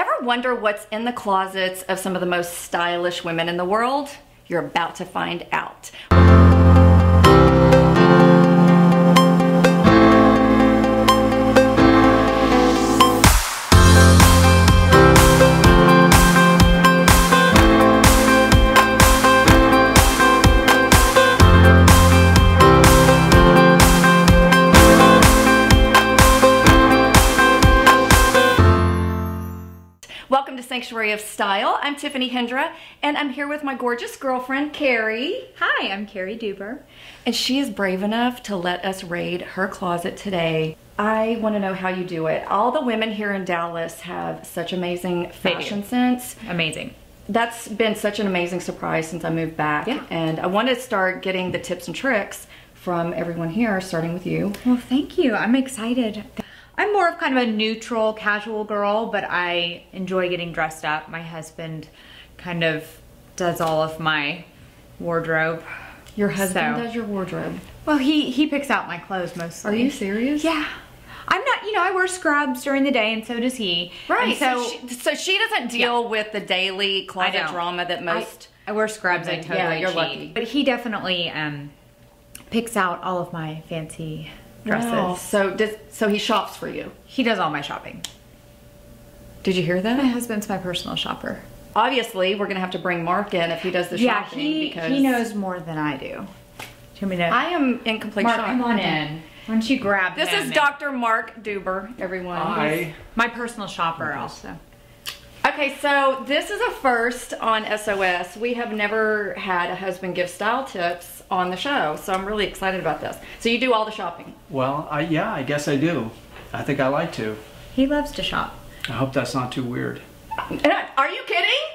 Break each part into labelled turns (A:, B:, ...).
A: Ever wonder what's in the closets of some of the most stylish women in the world? You're about to find out. Of Style. I'm Tiffany Hendra, and I'm here with my gorgeous girlfriend, Cary.
B: Hi, I'm Cary Deuber.
A: And she is brave enough to let us raid her closet today. I want to know how you do it. All the women here in Dallas have such amazing fashion sense.
B: Amazing.
A: That's been such an amazing surprise since I moved back.
B: Yeah.
A: And I want to start getting the tips and tricks from everyone here, starting with you.
B: Well, thank you. I'm excited. I'm more of kind of a neutral, casual girl, but I enjoy getting dressed up. My husband kind of does all of my wardrobe.
A: Your husband
B: So-
A: does your wardrobe.
B: Well, he he picks out my clothes mostly.
A: Are you serious?
B: Yeah. I'm not, you know, I wear scrubs during the day and so does he.
A: Right.
B: And
A: So,
B: so,
A: she, so she doesn't deal with the daily closet drama that most.
B: I, I wear scrubs. I totally
A: yeah, you're
B: cheat.
A: lucky.
B: But he definitely um picks out all of my fancy dresses.
A: Wow. So does so he shops for you.
B: He does all my shopping.
A: Did you hear that?
B: My husband's my personal shopper.
A: Obviously, we're gonna have to bring Mark in if he does the
B: Yeah,
A: shopping
B: he
A: because
B: he knows more than I do. Do you want me to?
A: I am in complete
B: Mark,
A: shock.
B: come on in. Why don't you grab
A: This
B: him
A: is
B: and-
A: Dr. Mark Deuber, everyone.
C: Hi.
B: my personal shopper also.
A: Okay, so this is a first on SOS. We have never had a husband give style tips on the show, so I'm really excited about this. So you do all the shopping.
C: Well, I, yeah, I guess I do. I think I like to.
B: He loves to shop.
C: I hope that's not too weird.
A: Uh, are you kidding?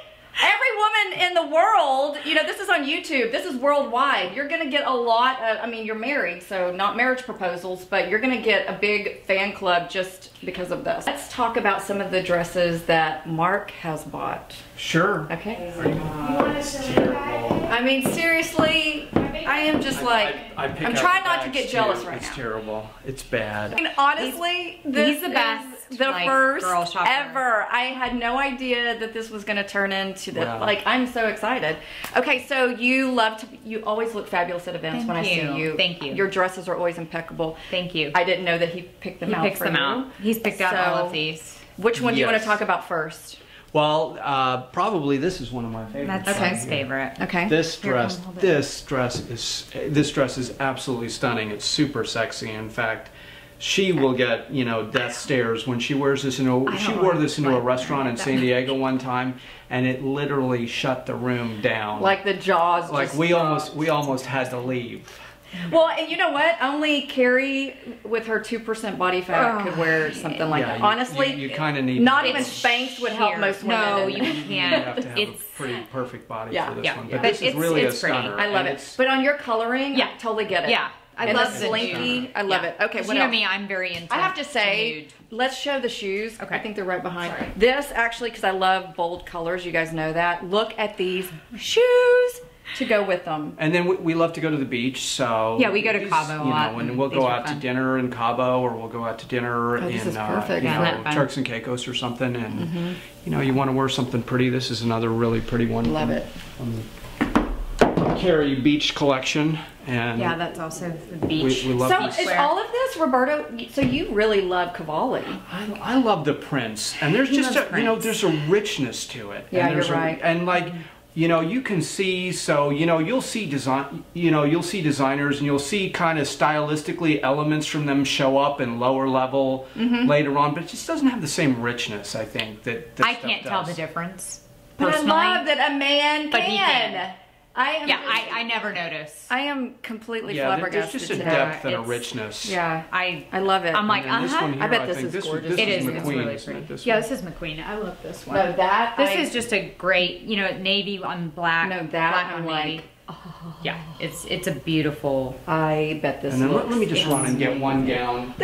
A: Every woman in the world, you know, this is on YouTube. This is worldwide. You're gonna get a lot of, I mean, you're married, so not marriage proposals, but you're gonna get a big fan club just because of this. Let's talk about some of the dresses that Mark has bought.
C: Sure.
A: Okay?
C: Uh, it's.
A: I mean, seriously, I am just like,
C: I, I pick
A: I'm trying not to get jealous right
C: It's
A: now.
C: It's terrible. It's bad.
A: I mean, honestly, this
B: he's the
A: is
B: best,
A: the
B: like,
A: first
B: girl shopper.
A: ever. I had no idea that this was going to turn into this.
C: Wow.
A: like. I'm so excited. Okay, so you love to. You always look fabulous at events
B: Thank
A: when I see you.
B: Thank you.
A: Your dresses are always impeccable.
B: Thank you.
A: I didn't know that he picked them
B: he
A: out.
B: picks
A: for
B: them
A: you.
B: out. He's picked out all of these.
A: Which one do you want to talk about first?
C: Well, uh, probably this is one of my favorites.
B: That's
A: Okay.
B: his favorite.
A: Okay.
C: This dress,
B: come
C: this dress is this dress is absolutely stunning. It's super sexy. In fact, she will get you know death stares when she wears this. In a,
B: I
C: she wore this into a restaurant in San. Diego one time, and it literally shut the room down.
A: Like the jaws.
C: like
A: just
C: we
A: dropped.
C: almost we almost had to leave.
A: Well, and you know what? Only Cary with her two percent body fat
B: Oh,
A: could wear something like
C: Yeah,
A: that.
C: you-
A: Honestly,
C: you- you kinda need-
A: Not even
C: It's
A: Spanx would help
B: Here.
A: most women.
B: No, you
C: You
B: can't.
C: have to have
B: it's
C: a pretty perfect body
A: Yeah.
C: for this
B: Yeah,
C: one.
B: yeah.
C: But
B: But
C: this is
B: it's-
C: really
B: it's
C: a
B: pretty.
C: stunner.
A: I love
C: and
A: it. But on your coloring,
B: Yeah.
A: I totally get it.
B: Yeah, I
A: and
B: love
A: the
B: the
A: slinky. I love
B: Yeah.
A: it. Okay, what
B: you know
A: else?
B: me, I'm very into.
A: I have to say,
B: nude.
A: let's show the shoes.
B: Okay.
A: I think they're right behind.
B: Sorry.
A: This actually, because I love bold colors, you guys know that. Look at these shoes to go with them.
C: And then we, we love to go to the beach, so
B: Yeah, we go to
C: these,
B: Cabo a
C: You know, and
B: and
C: we'll go
B: are
C: out to dinner in Cabo, or we'll go out to dinner
A: Oh,
C: in uh, you
B: Isn't
C: know. Turks and Caicos or something. And
A: Mm-hmm.
C: you know, you want to wear something pretty. This is another really pretty one.
A: Love
C: from-
A: it.
C: from Carrie Beach collection, and
B: Yeah, that's also the
C: we,
B: beach.
C: we love.
A: So
C: beach
A: is
B: wear.
A: all of this, Roberto? So you really love Cavalli.
C: I, I love the prints, and there's
B: He
C: just a
B: loves
C: you know there's a richness to it.
A: Yeah,
C: and
A: you're
C: a-
A: right.
C: And like you know you can see so you know you'll see design you know you'll see designers and you'll see kind of stylistically elements from them show up in lower level
A: Mm-hmm.
C: later on, but it just doesn't have the same richness. I think that. that
B: I
C: stuff
B: can't tell the difference.
A: But I love that a man
B: But he
A: can.
B: Can.
A: I am.
B: Yeah, I, I never notice.
A: I am completely
C: Yeah, there- there's
A: flabbergasted
C: just a
A: today.
C: depth and a
B: It's-
C: richness.
A: Yeah,
B: I
A: I love it.
B: I'm like,
C: And then this
B: uh-huh.
C: one here,
A: I bet this
C: think
A: is
C: this,
A: gorgeous.
C: This
B: It
C: is
B: is, it's
C: McQueen,
B: really pretty.
C: it? This
B: yeah, this is McQueen. I love this one.
A: no, that
B: This
A: I-
B: is just a great, you know, navy on black.
A: No, that
B: black
A: I'm
B: on
A: like,
B: navy. Yeah, it's it's a beautiful.
A: I bet this.
C: And then let,
A: looks
C: let me just run and get one gown.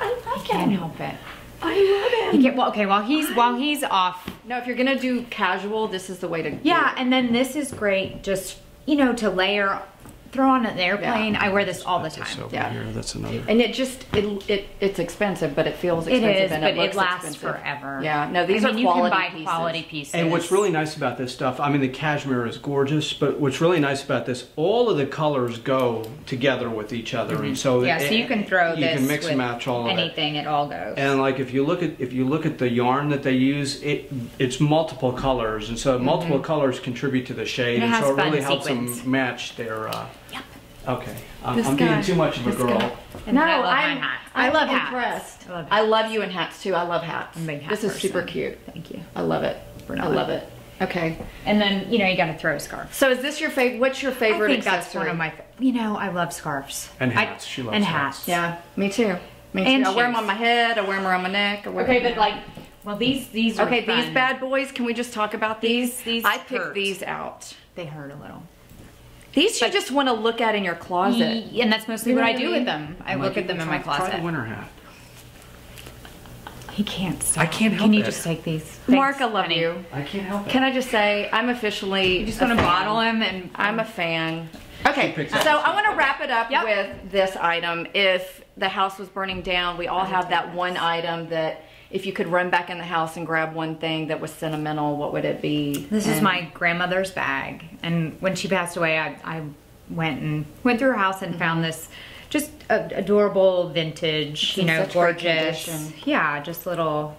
B: I can't help it.
A: I love
B: You get, well, okay, while he's while he's off,
A: No, if you're gonna do casual, this is the way to.
B: yeah, and then this is great. Just you know, to layer throw on an airplane. I wear this all the time.
C: over
A: Yeah.
C: here, that's another.
A: And it just it, it it's expensive, but it feels
B: It
A: expensive
B: is,
A: and
B: but
A: it
B: it
A: looks
B: lasts
A: expensive.
B: forever.
A: Yeah, no, these
B: I mean,
A: are
B: you
A: quality
B: can buy
A: pieces.
B: quality pieces.
C: And what's really nice about this stuff, I mean, the cashmere is gorgeous, but what's really nice about this, all of the colors go together with each other, and so
B: Mm-hmm. yeah,
C: it-
B: so you can throw
C: you
B: this
C: can mix
B: with
C: and match all of it.
B: anything. It all goes.
C: And like if you look at if you look at the yarn that they use, it it's multiple colors, and so multiple colors contribute to the shade.
B: And
C: and, so it really helps
B: sequins.
C: them match their. Uh,
B: Yep.
C: Okay, I'm,
A: This
C: I'm
A: guy,
C: being too much of a
A: this
C: girl.
A: guy.
B: And
A: no,
B: I love my
A: I'm,
B: hats.
A: I
B: I love
A: am
B: hats.
A: impressed.
B: I love
A: I love you in hats too. I love hats.
B: I'm a big hat
A: this is super
B: person.
A: cute.
B: Thank you.
A: I love it. I
B: Bernard.
A: love it. Okay.
B: And then you know you got to throw a scarf.
A: So is this your favorite? What's your
B: I
A: favorite
B: think that's
A: accessory?
B: one of my. fa- You know, I love scarves
C: And
B: I-
C: hats. She loves
B: and
C: hats.
B: hats.
A: Yeah, me too. Me too.
B: And
A: I wear them
B: shoes.
A: on my head. I wear them around my neck. I wear
B: Okay,
A: them-
B: but like, well, these these are
A: Okay, these
B: fun.
A: bad boys. Can we just talk about these?
B: These- these
A: I picked
B: hurt.
A: these out.
B: They hurt a little.
A: These you just want to look at in your closet.
B: Ye- And that's mostly
A: You know
B: what I
A: what I
B: do
A: mean?
B: with them. I
C: I'm
B: look
C: like,
B: at them in my closet.
C: Try
B: closet.
C: the winter hat.
B: He can't stop.
C: I can't help
B: Can you
C: it.
B: just take these?
A: Mark, I love
B: honey.
A: you.
C: I can't help it.
A: Can I just say I'm officially
B: You just
A: a
B: want to bottle him and
A: I'm a fan. Okay,
C: She picks
A: uh,
C: so.
A: I want to wrap it up
B: Yep.
A: with this item. If the house was burning down, we all have that one item that if you could run back in the house and grab one thing that was sentimental, what would it be?
B: This is my grandmother's bag, and when she passed away, I, I went and went through her house and found this just adorable vintage,
A: It's
B: you know, gorgeous. Yeah, just little.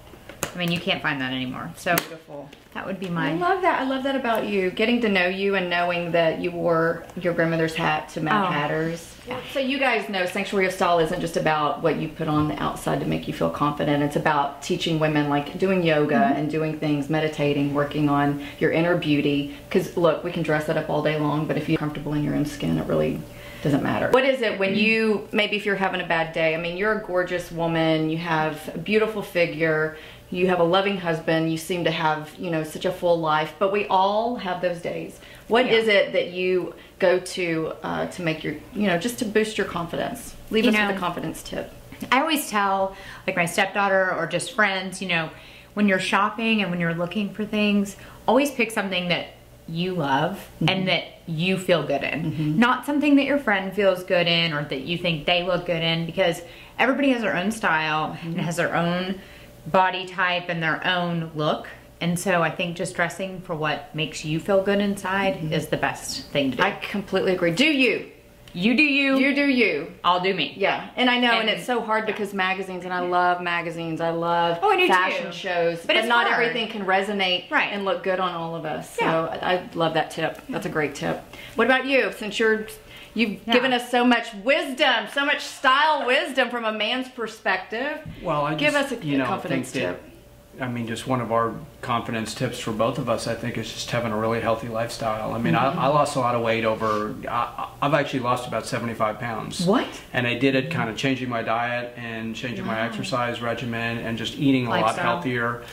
B: I mean, you can't find that anymore. So
A: beautiful.
B: that would be my.
A: I love that. I love that about you. Getting to know you and knowing that you wore your grandmother's hat to Mad
B: Oh.
A: Hatters. So you guys know Sanctuary of Style isn't just about what you put on the outside to make you feel confident. It's about teaching women like doing yoga
B: Mm-hmm.
A: and doing things, meditating, working on your inner beauty. Because look, we can dress it up all day long, but if you're comfortable in your own skin, it really doesn't matter. What is it when you maybe if you're having a bad day? I mean, you're a gorgeous woman. You have a beautiful figure. You have a loving husband. You seem to have, you know, such a full life. But we all have those days. What
B: Yeah.
A: is it that you go to uh, to make your, you know, just to boost your confidence? Leave
B: You
A: us
B: know-
A: with a confidence tip.
B: I always tell like my stepdaughter or just friends, you know, when you're shopping and when you're looking for things, always pick something that you love and mm-hmm. that you feel good in. Mm-hmm. Not something that your friend feels good in or that you think they look good in because everybody has their own style mm-hmm. and has their own body type and their own look. And so I think just dressing for what makes you feel good inside mm-hmm. is the best thing to do.
A: I completely agree. Do you?
B: you do you,
A: You do you.
B: I'll do me.
A: Yeah, and I know, and,
B: And-
A: it's so hard because magazines, and I love magazines. I love
B: Oh, I do
A: fashion
B: too.
A: shows, but,
B: But it's
A: not
B: hard.
A: everything can resonate
B: Right.
A: and look good on all of us. So
B: Yeah.
A: I, I love that tip. That's a great tip. What about you? Since you're you've
B: Yeah.
A: given us so much wisdom, so much style wisdom from a man's perspective.
C: Well, I
A: Give
C: just,
A: us a-
C: you
A: a
C: know,
A: confidence
C: think
A: tip.
C: I mean, just one of our confidence tips for both of us, I think, is just having a really healthy lifestyle. I mean,
A: Mm-hmm.
C: I, I lost a lot of weight over. I, I've actually lost about seventy-five pounds.
A: What?
C: And I did it kind of changing my diet and changing my exercise regimen and just eating a lot healthier,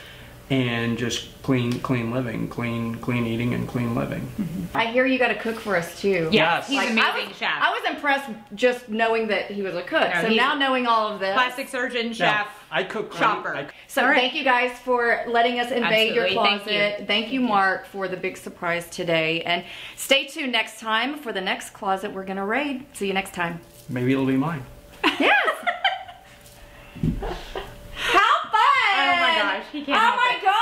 C: and just clean, clean living, clean, clean eating, and clean living. Mm-hmm.
A: I hear you got to cook for us too.
C: Yes.
B: He's
A: Like,
B: an
A: I
B: amazing
A: was,
B: chef.
A: I was impressed just knowing that he was a cook.
B: No,
A: so now knowing all of this.
B: Plastic surgeon,
C: Now,
B: chef.
C: I cook clean-
B: shopper.
C: I-
A: So
B: All right.
A: thank you guys for letting us invade your closet.
B: Thank you.
A: Thank you, Mark, for the big surprise today. And stay tuned next time for the next closet we're gonna raid. See you next time.
C: maybe it'll be mine.
A: Yes. How fun!
B: Oh my gosh, he can't
A: Oh my
B: it.
A: gosh!